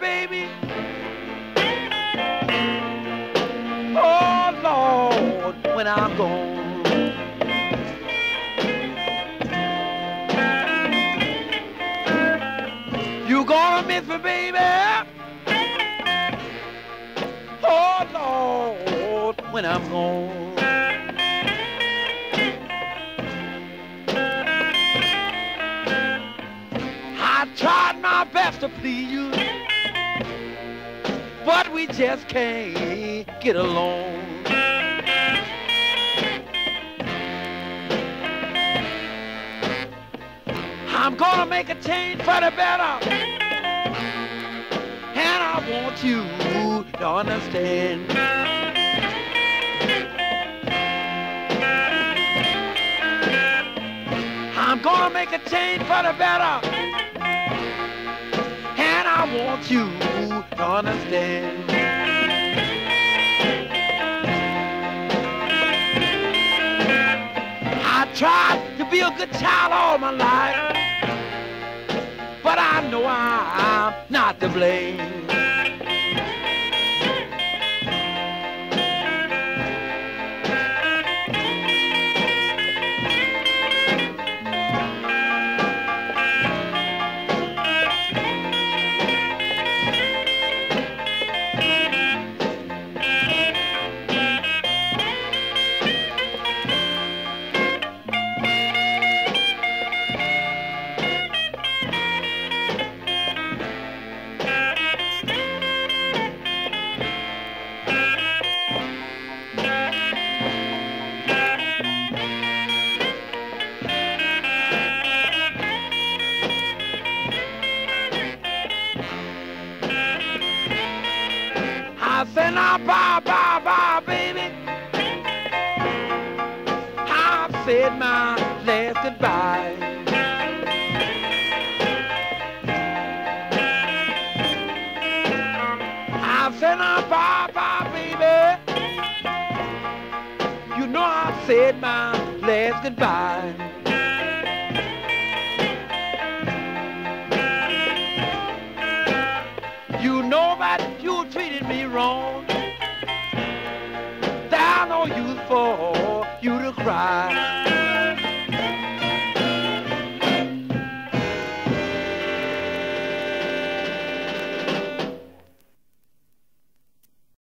baby. Oh, Lord, when I'm gone. You gonna miss me, baby. Oh, Lord, when I'm gone. Tried my best to please you, but we just can't get along. I'm gonna make a change for the better, and I want you to understand. I'm gonna make a change for the better. I want you to understand. I tried to be a good child all my life. But I know I'm not to blame. I said, now bye, bye, bye, baby. I said my last goodbye. I said, now bye, bye, baby. You know I said my last goodbye. Wrong. There no use for you to cry.